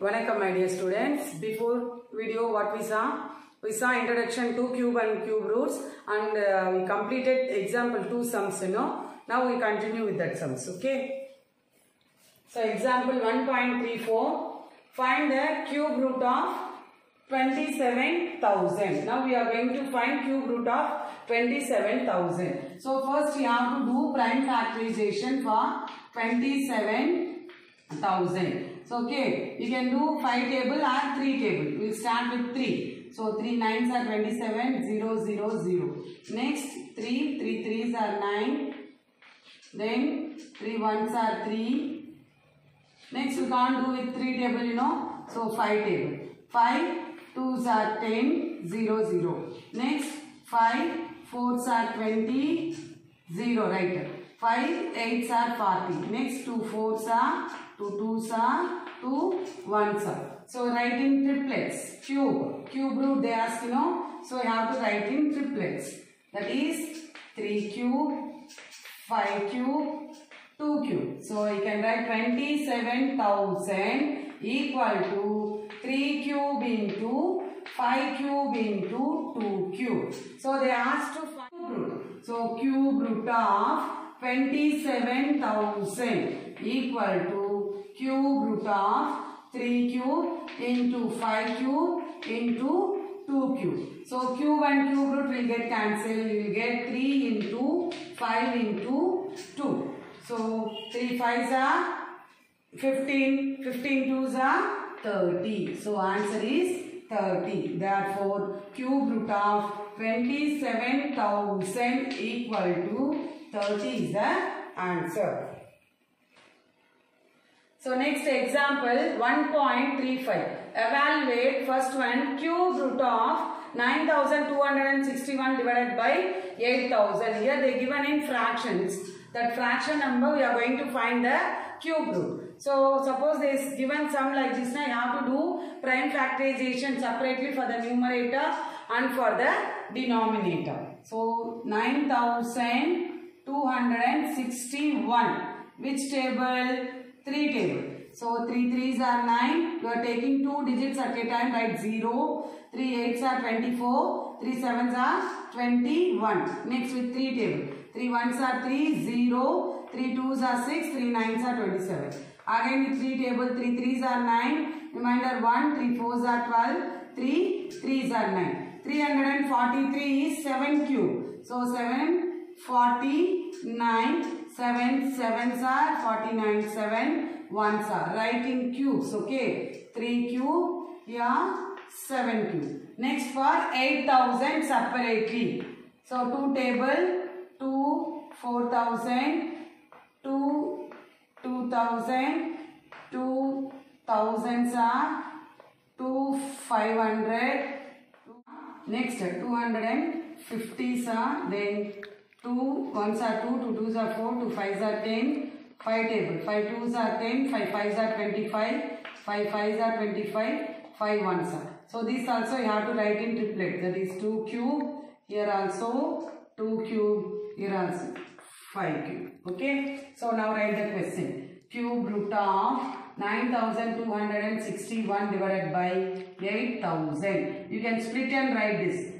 Vanakkam my dear students. Before video what we saw? We saw introduction to cube and cube roots and uh, we completed example 2 sums you know. Now we continue with that sums okay. So example 1.34 find the cube root of 27,000. Now we are going to find cube root of 27,000. So first we have to do prime factorization for 27,000. So okay, you can do 5 table or 3 table. We will start with 3. So 3 nines are 27, 0, 0, 0. Next 3, 3 threes are 9. Then 3 ones are 3. Next we can't do with 3 table you know. So 5 table. 5 2s are 10, 0, 0. Next 5 4s are 20, 0 right. 5 8s are 40. Next 2 4s are 2 2s are 2 1s are. So write in triplets. Cube. Cube root they ask you know. So you have to write in triplets. That is 3 cube, 5 cube, 2 cube. So you can write 27,000 equal to 3 cube into 5 cube into 2 cube. So they asked to find cube root. So cube root of 27,000 equal to cube root of 3 cube into 5 cube into 2 cube. So cube and cube root will get cancelled. You will get 3 into 5 into 2. So 3 5s are 15, 15 2s are 30. So answer is 30. Therefore, cube root of 27,000 equal to 30 is the answer. So next example 1.35. Evaluate first one cube root of 9261 divided by 8000. Here they given in fractions. That fraction number we are going to find the cube root. So suppose there is given sum like this now you have to do prime factorization separately for the numerator and for the denominator. So 9261 which table? 3 table. So 3 3s are 9. You are taking 2 digits at a time write 0. 3 8s are 24. 3 7s are 21. Next with 3 table. 3 1s are 3 0. 3 2s are 6. 3 9s are 27. Again with 3 table 3 3s are 9. Reminder 1. 3 4s are 12. 3 3s are 9. 343 is 7 cube. So 7 49 7 7s are 49 7 1s are writing cubes okay 3 cube yeah 7 cube next for 8000 separately. So 2 table 2 4000 2 2000 2 thousands are 2 500 next 250 are then 2 ones are 2 2 twos are 4 2 fives are 10 5 table. 5 twos are 10 5 fives are 25 5 fives are 25 5 ones are. So this also you have to write in triplet. That is 2 cube here also 2 cube here also 5 cube. Okay? So now write the question. Cube root of 9261 divided by 8000 you can split and write this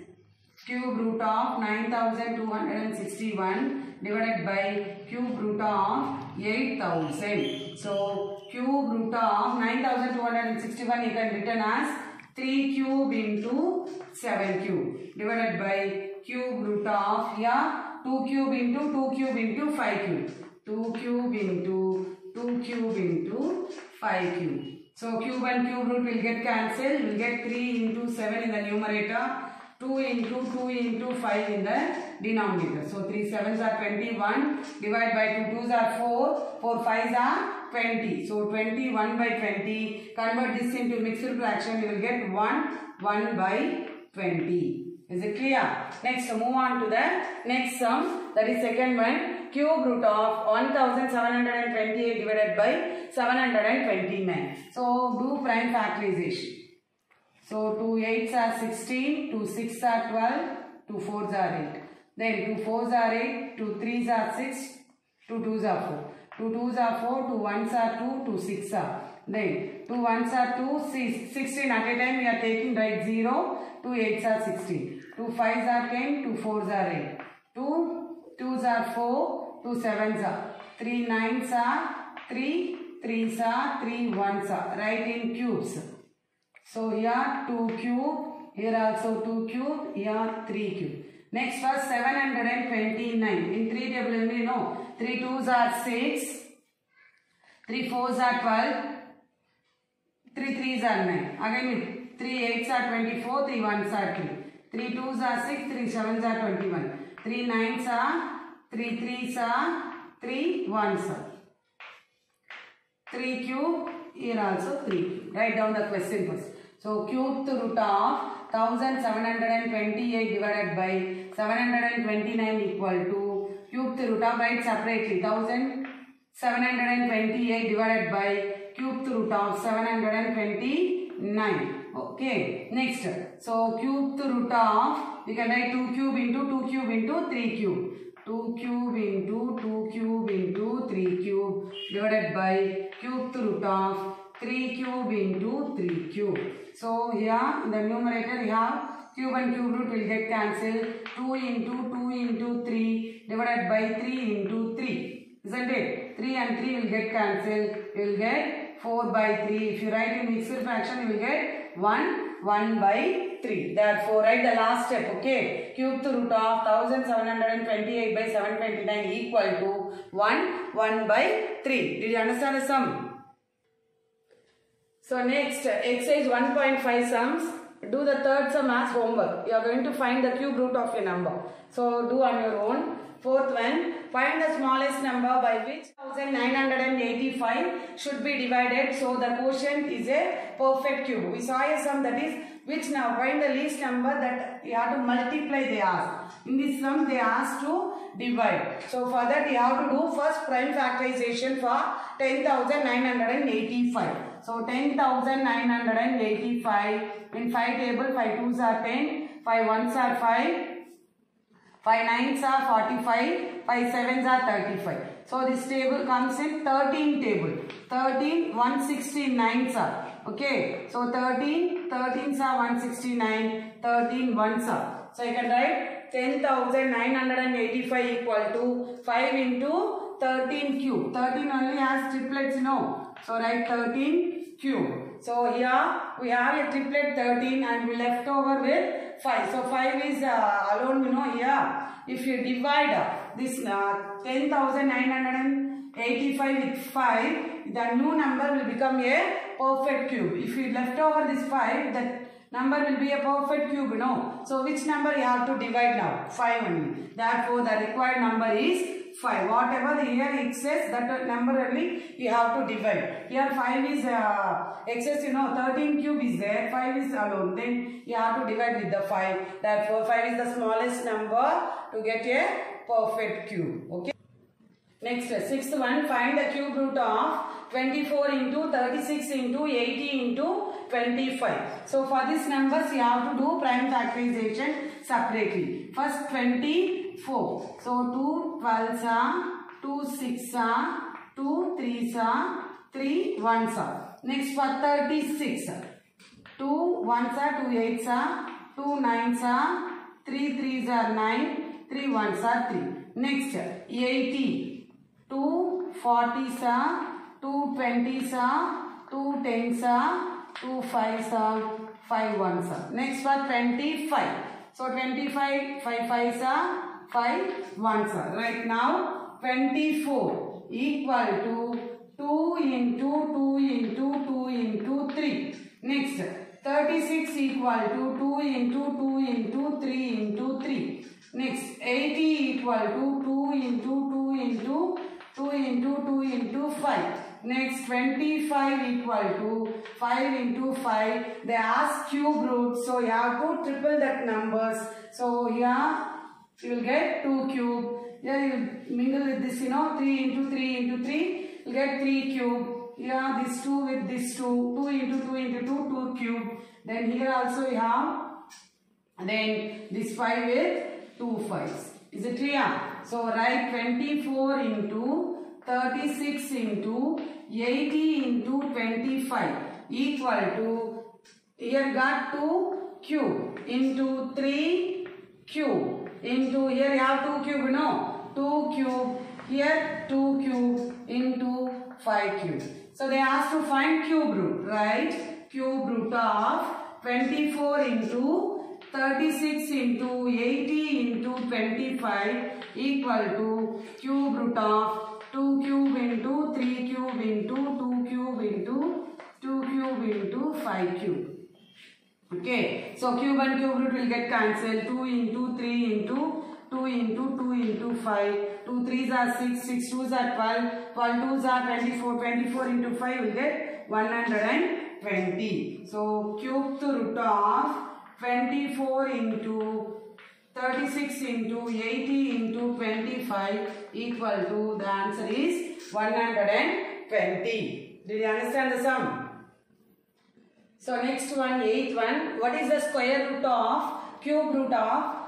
cube root of 9261 divided by cube root of 8000. So cube root of 9261 you can written as 3 cube into 7 cube divided by cube root of here 2 cube into 2 cube into 5 cube. 2 cube into 2 cube into 5 cube. So cube and cube root will get cancelled. We will get 3 into 7 in the numerator. 2 into 2 into 5 in the denominator. So 3 7s are 21. Divide by 2 2s are 4. 4 5s are 20. So 21 by 20. Convert this into mixed fraction. You will get 1 1 by 20. Is it clear? Next move on to the next sum. That is second one. Cube root of 1728 divided by 729. So do prime factorization. So 2 8s are 16, 2 6 are 12, 2 4s are 8. Then 2 4s are 8, 2 3s are 6, 2 2s are 4. 2 2s are 4, 2 1s are 2, 2 6 are Then 2 ones are 2, 16 at a time we are taking right 0, 2 8s are 16, 2 5s are 10, 2 4s are 8, 2 2s are 4, 2 7s are, 3 9s are 3, 3s are 3 1s are, right in cubes. So here 2 cube, here also 2 cube, here 3 cube. Next was 729. In 3 table you know 3 2s are 6, 3 4s are 12, 3 3s are 9. Again with 3 8s are 24, 3 1s are 3. 3 2s are 6, 3 7s are 21. 3 9s are, 3 3s are, 3 1s are. 3 cube, here also 3 cube. Write down the question first. So cube root of 1728 divided by 729 equal to cube root of write separately 1728 divided by cube root of 729. Okay, next. So cube root of we can write 2 cube into 2 cube into 3 cube. 2 cube into 2 cube into 3 cube divided by cube root of 3 cube into 3 cube. So here in the numerator you have cube and cube root will get cancelled. 2 into 2 into 3 divided by 3 into 3. Isn't it? 3 and 3 will get cancelled. You will get 4 by 3. If you write in mixed fraction you will get 1, 1 by 3. Therefore, write the last step, okay? Cube the root of 1728 by 729 equal to 1, 1 by 3. Did you understand the sum? So next, exercise 1.5 sums. Do the third sum as homework. You are going to find the cube root of a number. So do on your own. Fourth one, find the smallest number by which 1985 should be divided so the quotient is a perfect cube. We saw a sum that is which now find the least number that you have to multiply they ask. In this sum they ask to divide. So for that you have to do first prime factorization for 10,985. So 10,985 in 5 table 5 2s are 10, 5 1s are 5, 5 9s are 45, 5 7s are 35. So this table comes in 13 table. 13, 169s are. Okay. So 13, 13s are 169, 13 1s are. So you can write 10,985 equal to 5 into 13 cube. 13 only has triplets, no. So write 13 cube. So here we have a triplet 13 and we left over with 5. So 5 is uh, alone, you know, here. If you divide this uh, 10,985 with 5, the new number will become a perfect cube. If you left over this 5, that number will be a perfect cube, know. So which number you have to divide now? 5 only. Therefore, the required number is 5. Whatever here it says, that number only you have to divide. Here 5 is uh, excess, you know, 13 cube is there, 5 is alone. Then you have to divide with the 5. Therefore, 5 is the smallest number to get a perfect cube. Okay. Next, sixth one, find the cube root of 24 into 36 into 80 into 25. So, for these numbers, you have to do prime factorization separately. First, 24. So, 2 12s are, 2 6 are, 2 3s are, 3 1s are. Next, for 36. 2 1s are, 2 8s are, 2 9s are, 3 3s are 9, 3 1s are 3. Next, 80. 2 40s are, 2 20s are, 2 10s are, 2 5s are, 5 1s are. Next for 25. So 25, 5 5s are, 5 1s are. Right now 24 equal to 2 into 2 into 2 into 3. Next 36 equal to 2 into 2 into 3 into 3. Next 80 equal to 2 into 2 into 2 into 2 into 5. Next 25 equal to 5 into 5. They ask cube root. So you have to triple that numbers. So here you will get 2 cube. Here you mingle with this you know 3 into 3 into 3. You get 3 cube. Here this 2 with this 2. 2 into 2 into 2 2 cube. Then here also you have then this 5 with 2 5s. Is it clear? So write 24 into 36 into 80 into 25 equal to here got 2 cube into 3 cube into here you have 2 cube no 2 cube here 2 cube into 5 cube. So they asked to find cube root right cube root of 24 into 36 into 80 into 25 equal to cube root of 2 cube into 3 cube into 2 cube into 2 cube into 5 cube. Okay, so cube and cube root will get cancelled. 2 into 3 into 2 into 2 into 5. 2 3s are 6, 6 2s are 12, 12 2s are 24, 24 into 5 will get 120. So cube the root of 24 into 36 into 80 into 25 equal to the answer is 120. Did you understand the sum? So next one, eighth one. What is the square root of cube root of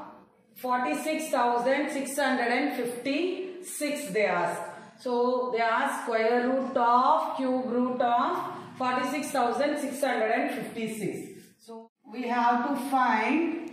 46,656 they ask. So they ask square root of cube root of 46,656. We have to find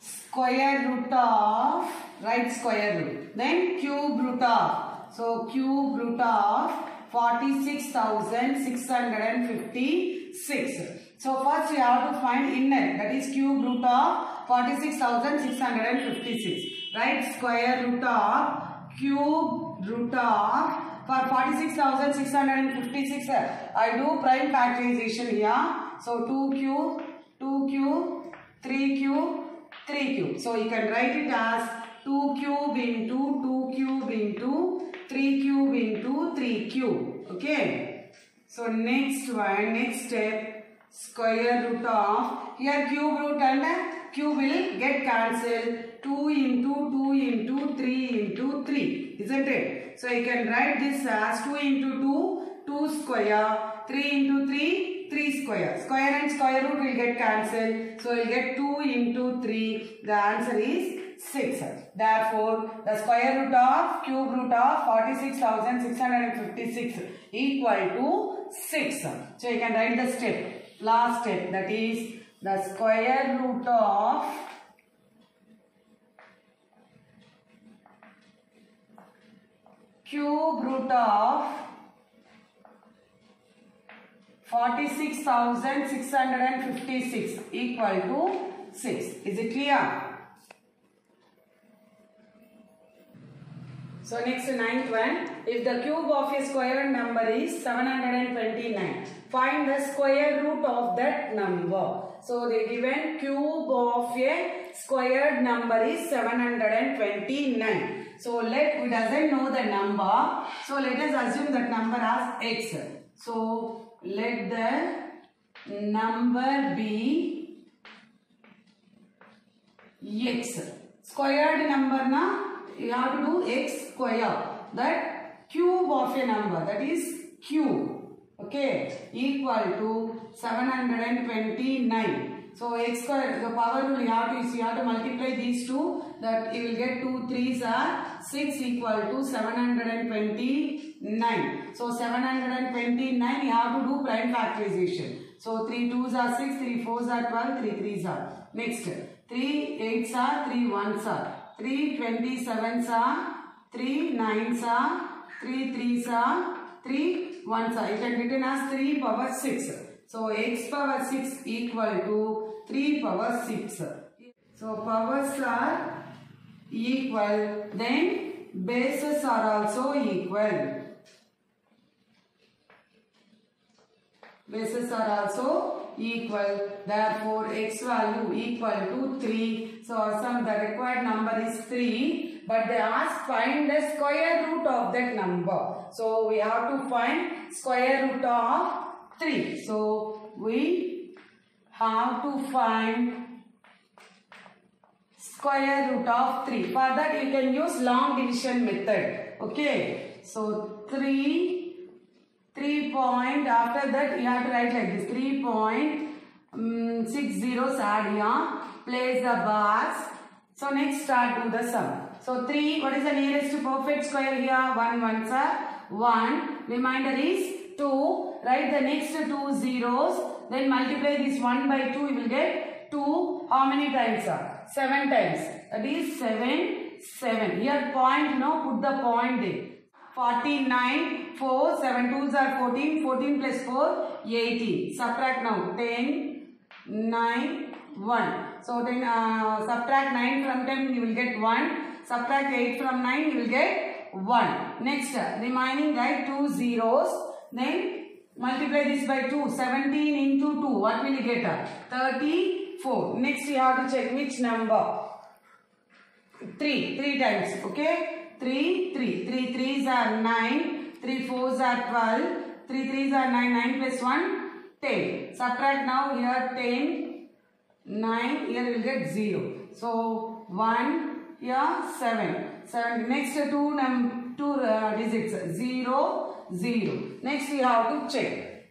square root of right square root then cube root of. So cube root of 46,656 so first we have to find inner that is cube root of 46,656 right square root of cube root of for 46,656 uh, I do prime factorization here so 2 cube 2 cube 3 cube 3 cube. So you can write it as 2 cube into 2 cube into 3 cube into 3 cube. Okay. So next one, next step, square root of, here cube root and cube will get cancelled. 2 into 2 into 3 into 3. Isn't it? So you can write this as 2 into 2, 2 square, 3 into 3, 3 square. Square and square root will get cancelled. So you'll get 2 into 3. The answer is 6. Therefore, the square root of cube root of 46,656 equal to 6. So you can write the step. Last step that is the square root of cube root of 46,656 equal to 6. Is it clear? So next ninth one. If the cube of a square number is 729, find the square root of that number. So the given cube of a squared number is 729. So let we doesn't know the number. So let us assume that number as x. So let the number be x. Squared number na you have to do x square. That cube of a number that is cube. Okay, equal to 729. So x square, the power rule you have to, you have to multiply these two, that you will get 2 3s are 6 equal to 729. So 729 you have to do prime factorization. So 3 2s are 6, 3 4s are 12, 3 3s are. Next, 3 8s are, 3 1s are, 3 27s are, 3 9s are, 3 3s are, 3 1s are. You can written as 3 power 6. So x power 6 equal to 3 power 6. So powers are equal then bases are also equal. Bases are also equal. Therefore x value equal to 3. So some the required number is 3. But they ask find the square root of that number. So we have to find square root of 3. So we have to find square root of 3. For that you can use long division method. Okay. So 3, 3 point after that you have to write like this 3 point um, 6 zeros add here. Place the bars. So next start do the sum. So 3, what is the nearest to perfect square here? 1 ones are 1. Reminder is 2. Write the next two zeros. Then multiply this 1 by 2. You will get 2. How many times are? 7 times. That is 7, 7. Here point, know, put the point there. 49, 4, 7 twos are 14, 14 plus 4, 18. Subtract now, 10, 9, 1. So then uh, subtract 9 from 10, you will get 1. Subtract 8 from 9, you will get 1. Next, remaining right two zeros. Then multiply this by 2. 17 into 2, what will you get? Uh, 34. Next, you have to check which number. 3, 3 times, okay? 3, 3. 3 3s are 9, 3 4s are 12, 3 3s are 9, 9 plus 1, 10. Subtract now here 10, 9, here you will get 0. So 1, here 7. 7. Next two, num two uh, digits 0, 0. Next we have to check.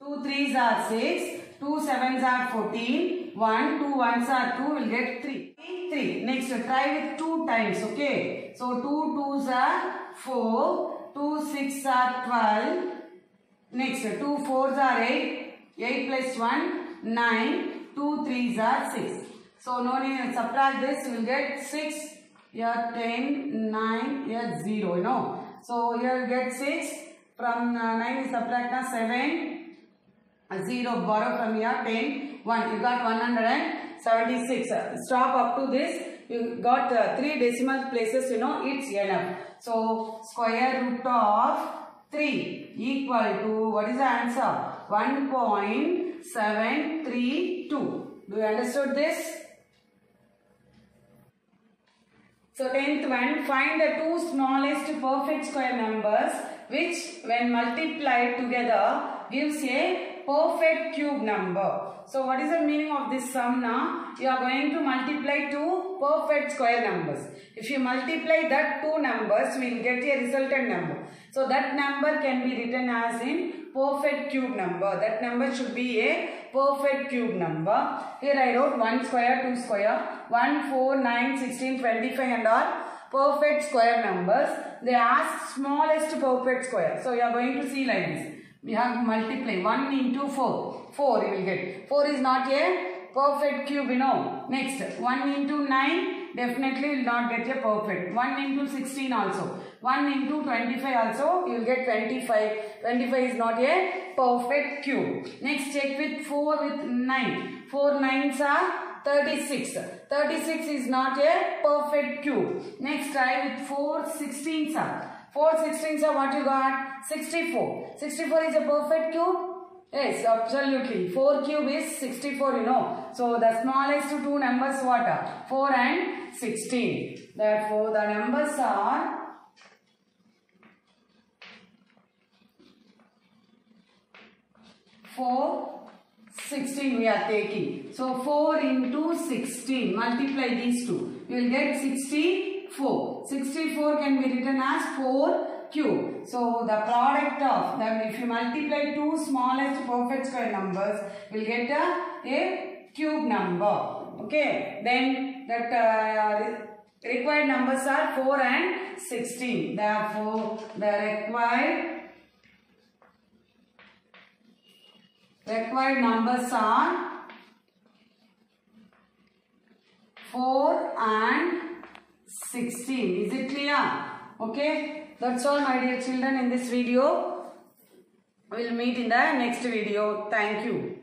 2 3s are 6, 2 7s are 14, 1, 2 1s are 2, will get 3. 3. Next try with 2 times, okay. So 2 2s are 4, 2 6 are 12. Next 2 4s are 8, 8 plus 1, 9, 2 3s are 6. So no need subtract this, will get 6, here 10, 9, here 0, you know. So here you get 6, from uh, 9 you subtract now 7, 0 borrow from here 10 1 you got 176 stop up to this. You got uh, three decimal places you know it's enough. So square root of 3 equal to what is the answer? 1.732 do you understood this So 10th one, find the two smallest perfect square numbers which when multiplied together gives a perfect cube number. So what is the meaning of this sum now? You are going to multiply two perfect square numbers. If you multiply that two numbers, we will get a resultant number. So that number can be written as in perfect cube number. That number should be a perfect cube number. Here I wrote 1 square, 2 square, 1, 4, 9, 16, 25 and all perfect square numbers. They ask smallest perfect square. So you are going to see like this. We have to multiply 1 into 4. 4 you will get. 4 is not a perfect cube, you know. Next, 1 into 9 definitely will not get a perfect. 1 into 16 also. 1 into 25 also you will get 25. 25 is not a perfect cube. Next, check with 4 with 9. 4 9s are 36. 36 is not a perfect cube. Next, try with 4 16s are. 4 16s are what you got? 64. 64 is a perfect cube? Yes, absolutely. 4 cube is 64, you know. So, the smallest two numbers what are? 4 and 16. Therefore, the numbers are Four, 16 we are taking. So 4 into 16, multiply these two. You will get 64. 64 can be written as 4 cube. So the product of them, if you multiply two smallest perfect square numbers, will get a, a cube number. Okay. Then that uh, required numbers are 4 and 16. Therefore, the required required numbers are 4 and 16. Is it clear? Okay. That's all my dear children in this video. We'll meet in the next video. Thank you.